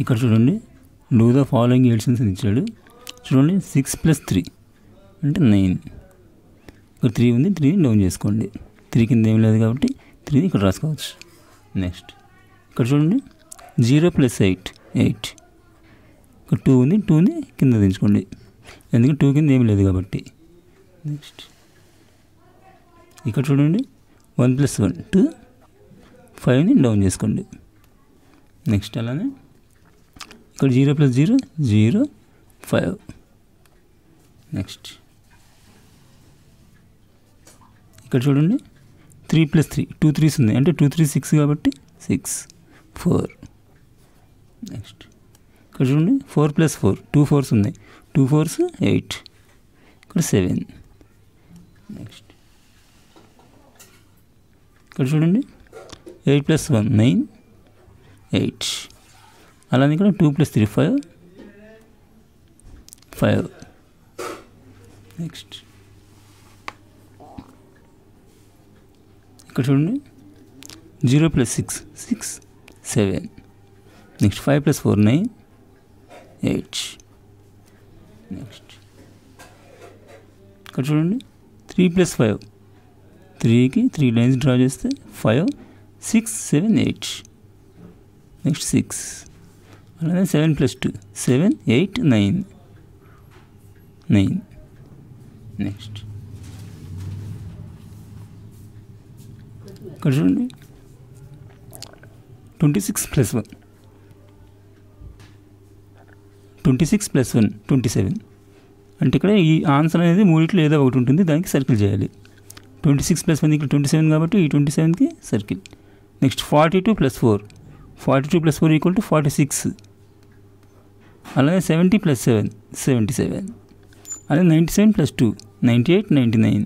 ఇక్కడ చూడండి do the following editions అని ఇచ్చాడు. చూడండి సిక్స్ ప్లస్ త్రీ అంటే నైన్ ఇక్కడ త్రీ ఉంది త్రీని డౌన్ చేసుకోండి. త్రీ కింద ఏం లేదు కాబట్టి త్రీని ఇక్కడ రాసుకోవచ్చు. నెక్స్ట్ ఇక్కడ చూడండి జీరో ప్లస్ ఎయిట్ ఎయిట్ ఇక్కడ టూ ఉంది టూని కింద దించుకోండి. ఎందుకంటే టూ కింద ఏమి లేదు కాబట్టి. నెక్స్ట్ ఇక్కడ చూడండి వన్ ప్లస్ వన్ టూ ఫైవ్ని డౌన్ చేసుకోండి. నెక్స్ట్ అలానే ఇక్కడ zero plus zero zero five. Next. ఇక్కడ చూడండి. Three plus three two threes ఉన్నాయి. అంటే టూ త్రీ సిక్స్ కాబట్టి సిక్స్ ఫోర్. నెక్స్ట్. ఇక్కడ చూడండి. Four plus four two fours ఉన్నాయి. Two fours eight. ఇక్కడ సెవెన్. నెక్స్ట్. ఇక్కడ చూడండి. Eight plus one nine eight. అలానే ఇక్కడ two plus three five five next ఇక్కడ చూడండి. Zero plus six six seven next five plus four nine eight next ఇక్కడ చూడండి. త్రీ ప్లస్ ఫైవ్ త్రీకి త్రీ లైన్స్ డ్రా చేస్తే five six seven eight next six అలానే seven plus two seven eight nine nine next ఇక్కడ చూడండి. Twenty six plus one twenty six plus one twenty seven అంటే ఇక్కడ ఈ ఆన్సర్ అనేది మూడిట్లో ఏదో ఒకటి ఉంటుంది దానికి సర్కిల్ చేయాలి. ట్వంటీ సిక్స్ ప్లస్ వన్ ఇక్కడ ట్వంటీ సెవెన్ కాబట్టి ఈ ట్వంటీ సెవెన్కి circle next forty two plus four forty two plus four equal to forty six అలాగే seventy plus seven seventy seven అలాగే ninety seven plus two ninety eight ninety nine